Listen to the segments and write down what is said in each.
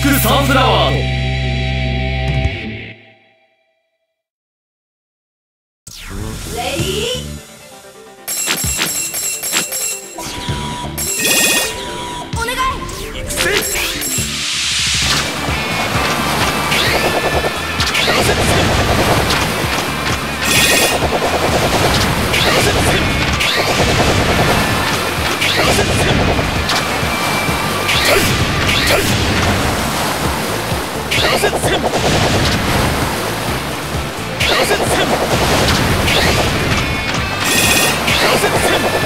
ックサンフラワー。戦線交戦線交戦線交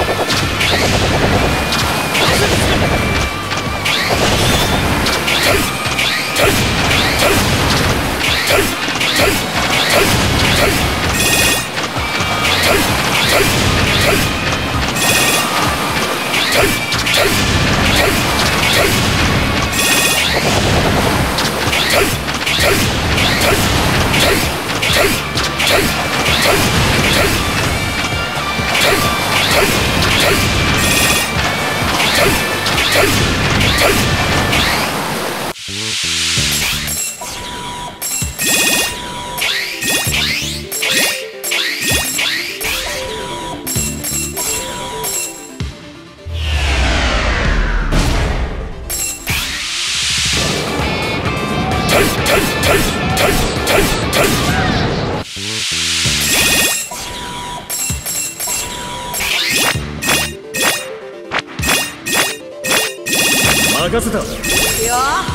戦線チャリチャリチャリチャリチャリチャリチャリチャリチャリチャリチャリチャリチャリチャリチャリ Tight! 任せた。いよ。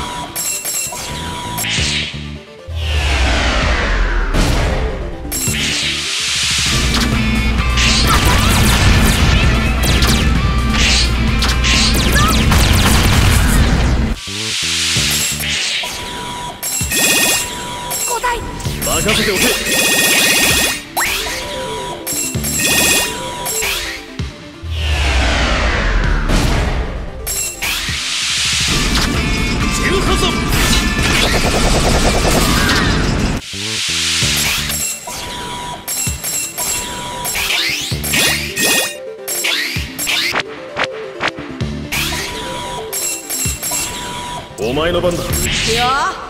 前の番だ。いく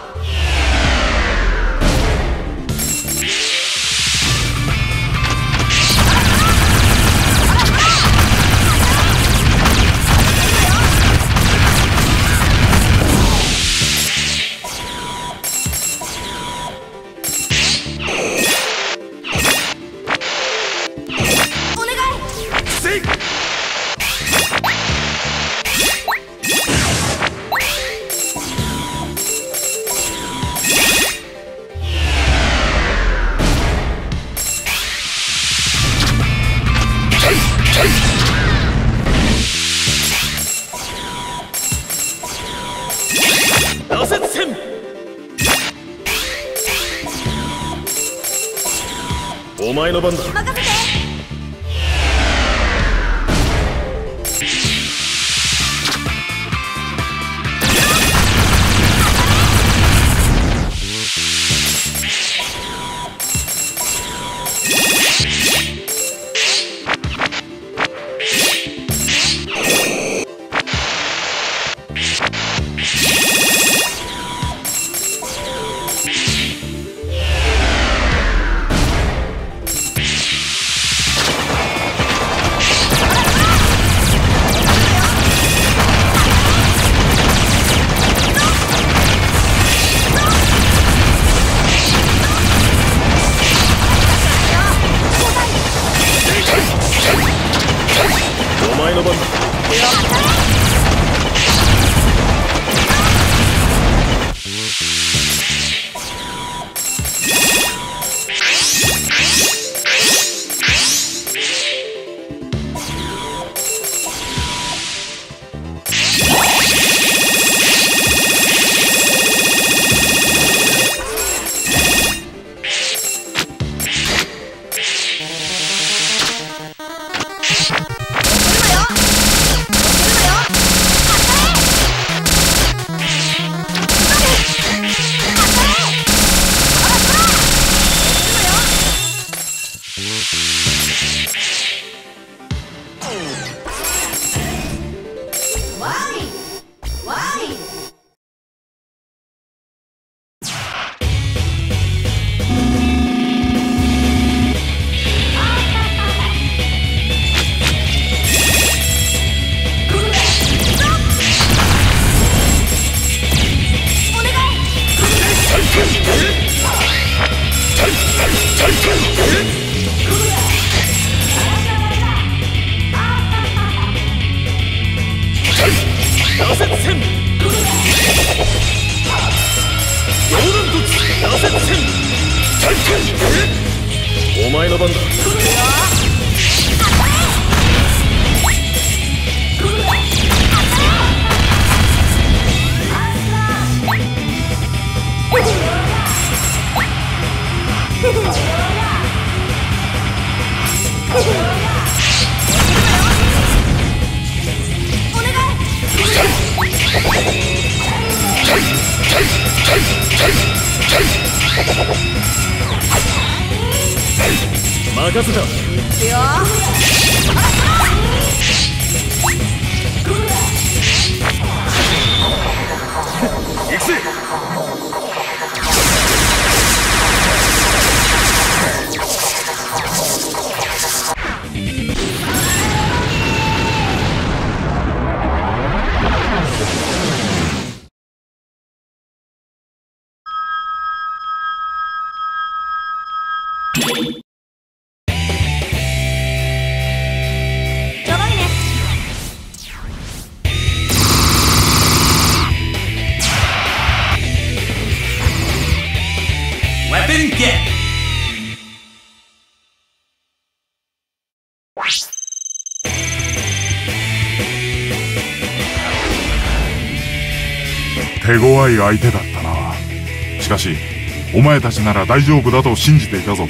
お前の番だ。任せて。Cuidado, お前の番だ。任せた。いくよ。手強い相手だったな。しかしお前たちなら大丈夫だと信じていたぞ。